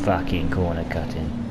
fucking corner cutting.